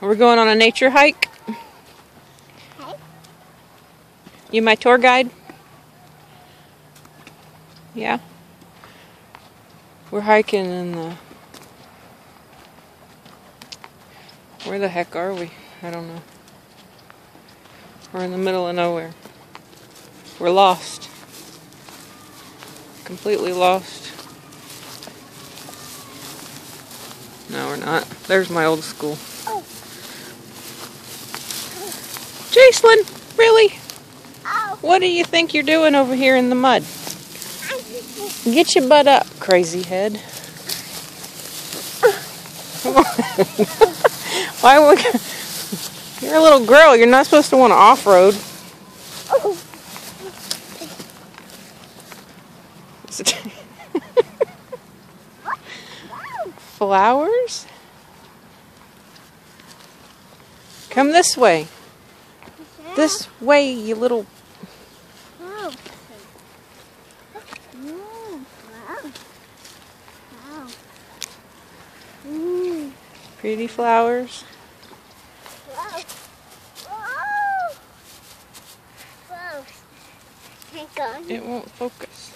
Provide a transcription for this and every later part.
We're going on a nature hike. You my tour guide? Yeah. We're hiking in the. Where the heck are we? I don't know. We're in the middle of nowhere. We're lost. Completely lost. No, we're not. There's my old school. Oh. Jacelyn, really? Oh. What do you think you're doing over here in the mud? Get your butt up, crazy head. Come on. Why would you're a little girl, you're not supposed to want to off road. Flowers? Come this way. This way, you little pretty flowers. It won't focus.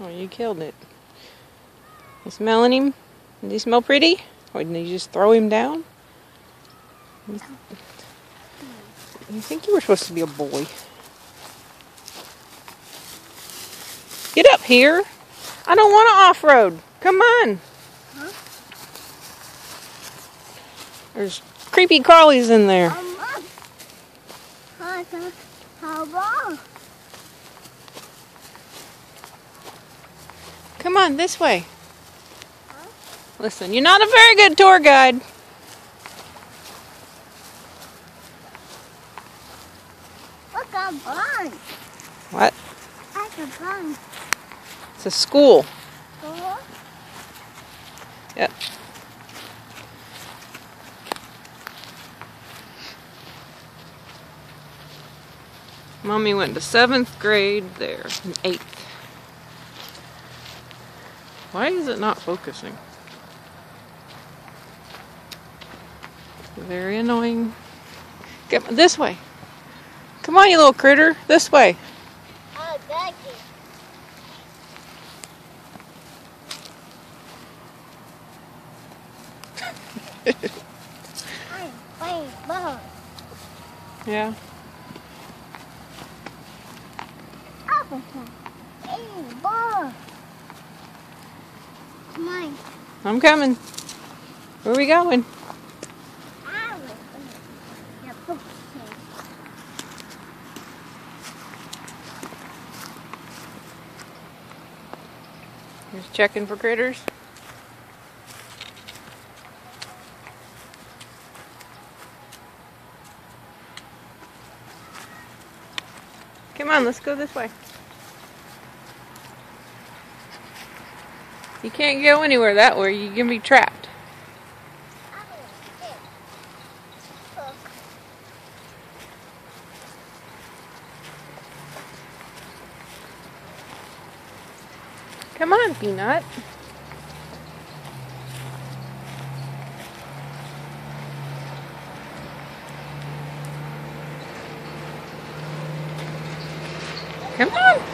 Oh, you killed it. You smelling him? Does he smell pretty? Or did you just throw him down? You think you were supposed to be a boy? Get up here. I don't want to off-road. Come on. Huh? There's creepy crawlies in there. Long? Come on, this way. Listen, you're not a very good tour guide. I'm. What? I'm blind. It's a school. Huh? Yep. Mommy went to seventh grade there, and eighth. Why is it not focusing? Very annoying. Get this way. Come on, you little critter. This way. Yeah. I'm coming. Where are we going? I'm Yeah, put it. Just checking for critters. Come on, let's go this way. You can't go anywhere that way. You can be trapped. Come on, Peanut. Come on.